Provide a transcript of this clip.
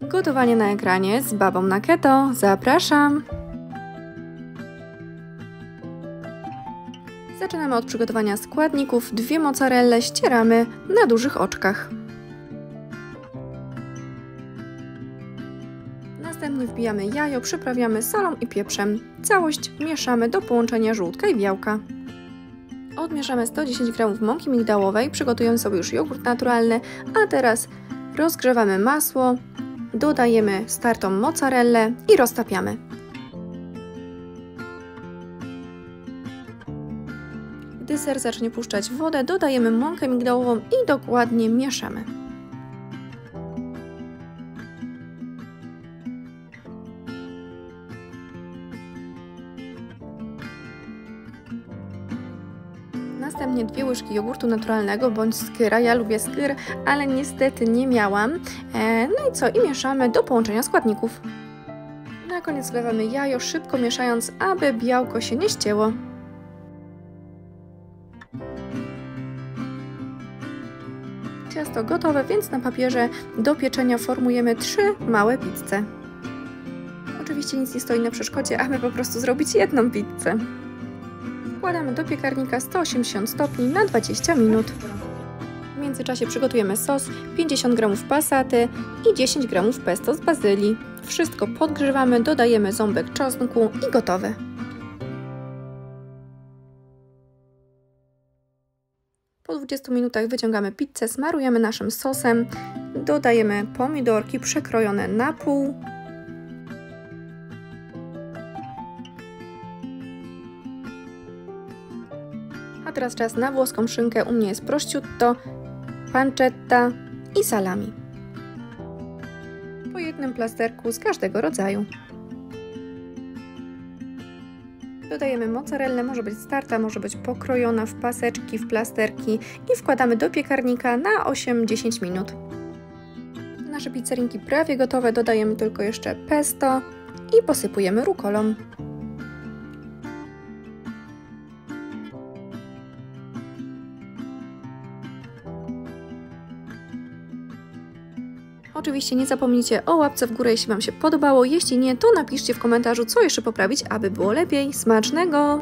Gotowanie na ekranie z babą na keto. Zapraszam! Zaczynamy od przygotowania składników. Dwie mozzarelle ścieramy na dużych oczkach. Następnie wbijamy jajo, przyprawiamy solą i pieprzem. Całość mieszamy do połączenia żółtka i białka. Odmieszamy 110 g mąki migdałowej, przygotujemy sobie już jogurt naturalny, a teraz rozgrzewamy masło, dodajemy startą mozzarellę i roztapiamy. Gdy ser zacznie puszczać wodę, dodajemy mąkę migdałową i dokładnie mieszamy. Następnie dwie łyżki jogurtu naturalnego bądź skyra. Ja lubię skyr, ale niestety nie miałam. E, no i co? I mieszamy do połączenia składników. Na koniec wlewamy jajo, szybko mieszając, aby białko się nie ścięło. Ciasto gotowe, więc na papierze do pieczenia formujemy trzy małe pizze. Oczywiście nic nie stoi na przeszkodzie, aby po prostu zrobić jedną pizzę. Wkładamy do piekarnika 180 stopni na 20 minut. W międzyczasie przygotujemy sos, 50 g pasaty i 10 g pesto z bazylii. Wszystko podgrzewamy, dodajemy ząbek czosnku i gotowe. Po 20 minutach wyciągamy pizzę, smarujemy naszym sosem, dodajemy pomidorki przekrojone na pół, A teraz czas na włoską szynkę. U mnie jest prosciutto, pancetta i salami. Po jednym plasterku z każdego rodzaju. Dodajemy mozzarellę, może być starta, może być pokrojona w paseczki, w plasterki i wkładamy do piekarnika na 8-10 minut. Nasze pizzerinki prawie gotowe, dodajemy tylko jeszcze pesto i posypujemy rukolą. Oczywiście nie zapomnijcie o łapce w górę, jeśli Wam się podobało. Jeśli nie, to napiszcie w komentarzu, co jeszcze poprawić, aby było lepiej. Smacznego!